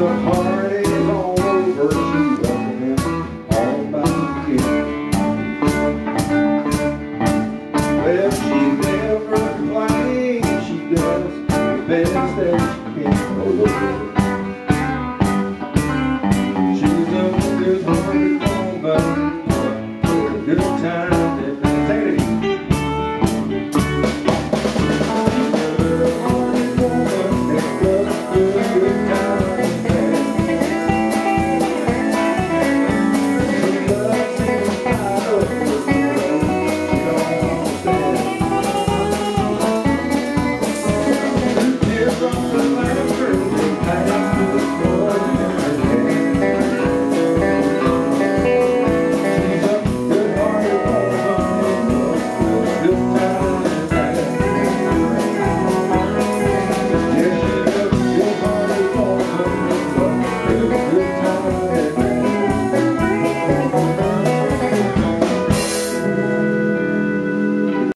the party's all over, she's up and all by you. Well, she never complains. she does the best that she can. Oh, Lord. She's a good-hearted woman, but a good time.